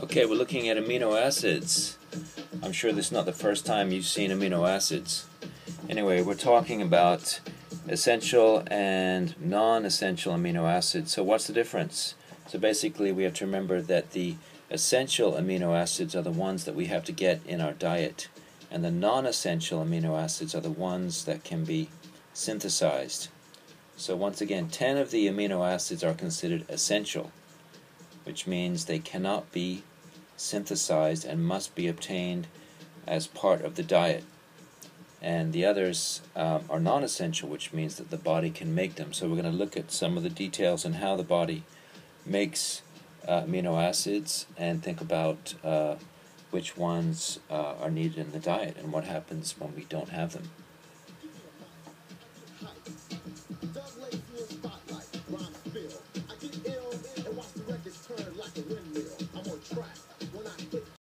Okay, we're looking at amino acids. I'm sure this is not the first time you've seen amino acids. Anyway, we're talking about essential and non-essential amino acids. So what's the difference? So basically we have to remember that the essential amino acids are the ones that we have to get in our diet and the non-essential amino acids are the ones that can be synthesized. So once again, 10 of the amino acids are considered essential which means they cannot be synthesized and must be obtained as part of the diet. And the others um, are non essential, which means that the body can make them. So we're going to look at some of the details on how the body makes uh, amino acids and think about uh, which ones uh, are needed in the diet and what happens when we don't have them.